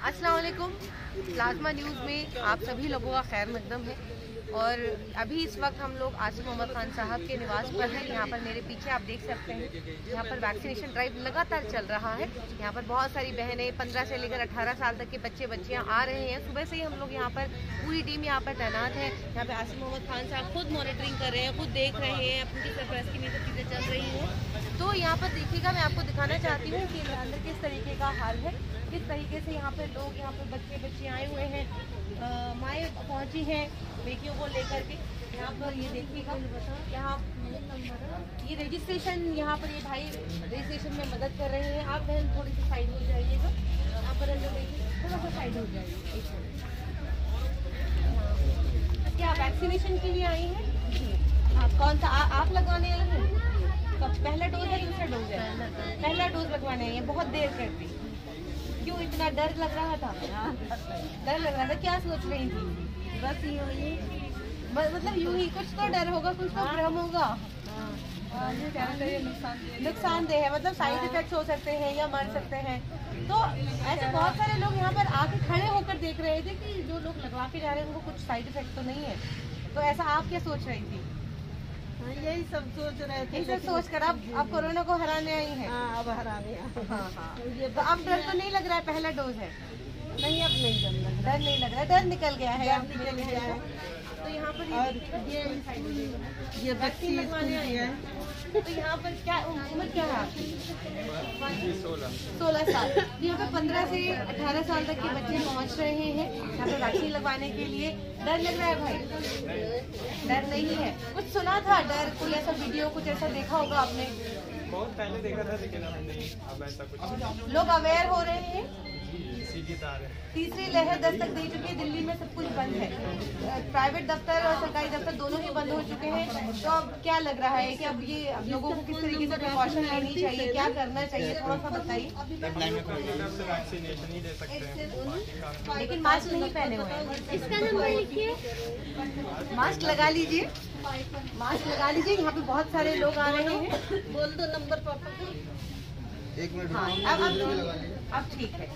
अस्सलाम वालेकुम plasma news में आप सभी लोगों का खैर मकदम है और अभी इस वक्त हम लोग आसिफ मोहम्मद खान साहब के निवास पर हैं। यहाँ पर मेरे पीछे आप देख सकते हैं, यहाँ पर वैक्सीनेशन ड्राइव लगातार चल रहा है। यहाँ पर बहुत सारी बहनें, पंद्रह से लेकर अठारह साल तक के बच्चे, बच्चियाँ आ रहे हैं। सुबह से ही हम लोग यहाँ पर पूरी टीम यहाँ पर तैनात है। यहाँ पर आसिफ मोहम्मद खान साहब खुद मॉनिटरिंग कर रहे हैं, खुद देख रहे हैं, अपनी सरप्रस्ती में सब चीज़ें चल रही हैं। तो यहाँ पर देखिएगा, मैं आपको दिखाना चाहती हूँ कि अंदर किस तरीके का हाल है। किस तरीके से यहाँ पे लोग यहाँ पे बच्चे बच्चे आए हुए हैं माए पहुँची हैं बेटियों को लेकर के। यहाँ पर ये देखिएगा यहाँ ये रजिस्ट्रेशन यहाँ पर ये भाई रजिस्ट्रेशन में मदद कर रहे हैं। आप बहन थोड़ी सी साइड हो जाइएगा। यहाँ पर अंदर देखिए थोड़ा सा साइड हो जाइए। क्या वैक्सीनेशन के लिए आई हैं? आप कौन सा आ, आप लगवाने हैं? पहला डोज है दूसरा डोज है। पहला डोज लगवाने हैं बहुत देर करती दी क्यों इतना डर लग रहा था? डर लग रहा था क्या सोच रही थी? बस यूँ ही। मतलब यूँ ही कुछ तो डर होगा कुछ तो भ्रम होगा। नुकसानदेह है मतलब साइड इफेक्ट्स हो सकते हैं या मर सकते हैं। तो ऐसे बहुत सारे लोग यहाँ पर आके खड़े होकर देख रहे थे कि जो लोग लगवा के जा रहे हैं उनको कुछ साइड इफ़ेक्ट तो नहीं है। तो ऐसा आप क्या सोच रही थी? हाँ, यही सब सोच रहे थे यही सब सोच कर अब अब कोरोना को हराने आई हैं। हाँ अब हराने हाँ। हाँ तो अब डर तो नहीं लग रहा है पहला डोज है? नहीं अब नहीं डर लग डर नहीं लग रहा डर निकल गया है। डर निकल गया है। तो यहाँ पर और ये ये वैक्सीन लगवाने आई है। तो यहाँ पर क्या उम्र क्या है आपकी? सोलह। साल। यहाँ पे पंद्रह से अठारह साल तक के बच्चे पहुँच रहे हैं। यहाँ पे वैक्सीन लगवाने के लिए। डर लग रहा है भाई? डर नहीं है। कुछ सुना था डर? कोई ऐसा वीडियो कुछ ऐसा देखा होगा आपने? बहुत पहले देखा था लेकिन अब नहीं। अब ऐसा कुछ लोग अवेयर हो रहे हैं? है। तीसरी लहर दस्तक दे चुकी है दिल्ली में सब कुछ बंद है। प्राइवेट दफ्तर और सरकारी दफ्तर दोनों ही बंद हो चुके हैं। तो अब क्या लग रहा है कि अब ये अब लोगों को किस तरीके से प्रिकॉशन लेनी चाहिए क्या करना चाहिए थोड़ा सा बताइए तरफ़ से वैक्सीनेशन ही दे सकते हैं। लेकिन मास्क नहीं पहने हुए इसका नंबर लिखिए। मास्क लगा लीजिए। मास्क लगा लीजिए यहाँ पे बहुत सारे लोग आ रहे हैं। बोल दो नंबर पापा को एक मिनट हाँ अब अब अब ठीक है।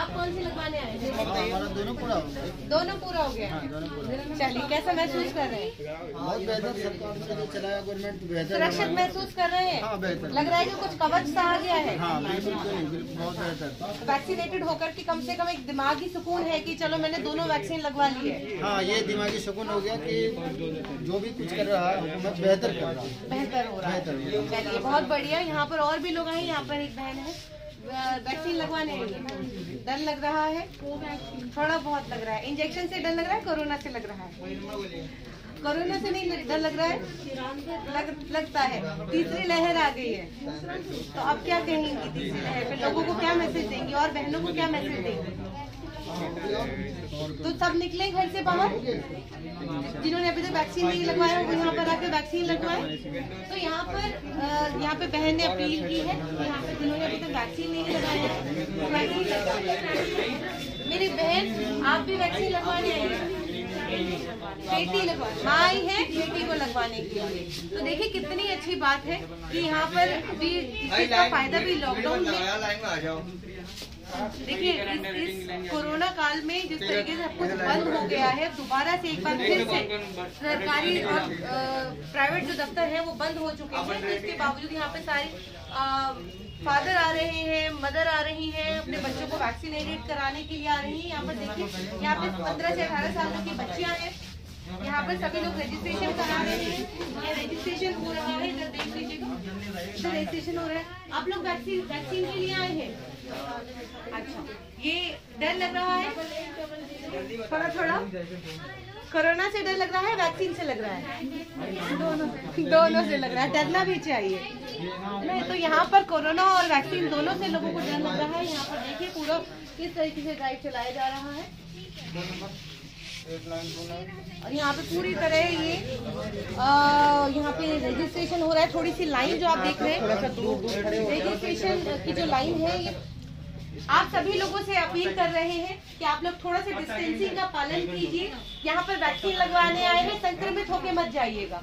आप कौन से लगवाने आए हैं? दोनों पूरा हो गया। दोनों पूरा हो गया। हाँ चलिए कैसा महसूस कर रहे हैं? बहुत बेहतर सरकार ने जो चलाया गवर्नमेंट बेहतर सुरक्षित महसूस कर रहे हाँ? हैं बेहतर। लग रहा है कि कुछ कवच सा आ गया है। हाँ बहुत बेहतर। वैक्सीनेटेड होकर के कम से कम एक दिमागी सुकून है कि चलो मैंने दोनों वैक्सीन लगवा ली है। हाँ ये दिमागी सुकून हो गया कि जो भी कुछ कर रहा है बेहतर कर है। हो रहा है। बेहतर हो रहा है। चलिए बहुत बढ़िया। यहाँ पर और भी लोग आए यहाँ पर एक बहन है। वैक्सीन लगवाने डर लग रहा है। थोड़ा बहुत लग रहा है। इंजेक्शन से डर लग रहा है कोरोना से लग रहा है? कोरोना से नहीं डर लग रहा है? लग, लगता है। तीसरी लहर आ गई है। तो अब क्या कहेंगी तीसरी लहर? पे लोगों को क्या मैसेज देंगी? और बहनों को क्या मैसेज देंगी? तो सब निकले घर से बाहर? जिन्होंने अभी तक वैक्सीन नहीं लगवाया, वो यहाँ पर आकर वैक्सीन लगवाए। तो यहाँ पर यहाँ पे बहन ने अपील की है यहाँ पे जिन्होंने अभी तक वैक्सीन नहीं लगाया। मेरी बहन, आप भी वैक्सीन लगवाने आई बेटी लगवा आई है बेटी को लगवाने के लिए। तो देखिए कितनी अच्छी बात है कि यहाँ पर भी इसका फ़ायदा भी लॉकडाउन में देखिए इस, इस कोरोना काल में जिस तरीके से सब कुछ बंद हो गया है दोबारा से एक बार फिर से सरकारी और प्राइवेट जो दफ्तर है वो बंद हो चुके हैं। इसके बावजूद यहाँ पे सारे फादर आ रहे हैं मदर आ रही हैं अपने बच्चों को वैक्सीनेटेड कराने के लिए आ रही हैं। यहाँ पर देखिए यहाँ पे पंद्रह से अठारह साल की बच्चियाँ हैं। यहाँ पर सभी लोग रजिस्ट्रेशन करा रहे हैं। रजिस्ट्रेशन हो रहा है, इधर देख लीजिएगा। इधर रजिस्ट्रेशन हो रहा है। आप लोग वैक्सीन वैक्सीन के लिए आए हैं? अच्छा ये डर लग रहा है? थोड़ा थोड़ा कोरोना से डर लग रहा है वैक्सीन से लग रहा है? दोनों दोनों से लग रहा है। डरना भी चाहिए। नहीं तो यहाँ पर कोरोना और वैक्सीन दोनों से लोगों को डर लग रहा है। यहाँ पर देखिए पूरा किस तरीके से ड्राइव चलाया जा रहा है। और यहाँ पे पूरी तरह ये यहाँ पे रजिस्ट्रेशन हो रहा है। थोड़ी सी लाइन जो आप देख रहे हैं रजिस्ट्रेशन की जो लाइन है ये, आप सभी लोगों से अपील कर रहे हैं कि आप लोग थोड़ा सा डिस्टेंसिंग का पालन कीजिए। यहाँ पर वैक्सीन लगवाने आए हैं, संक्रमित होके मत जाइएगा।